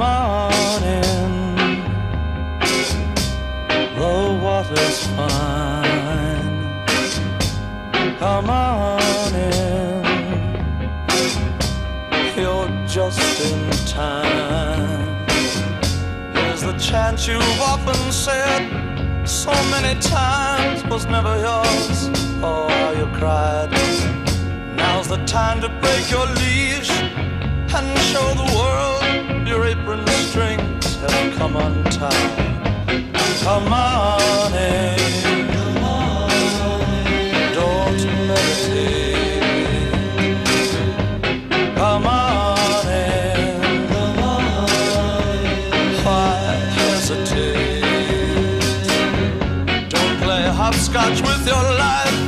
morning, oh, the water's fine. Come on in, you're just in time. Here's the chance you've often said so many times was never yours. Oh, you cried. Now's the time to break your leash come untied. Come on in. Don't meditate. Come on in. Why hesitate? Don't play hopscotch with your life,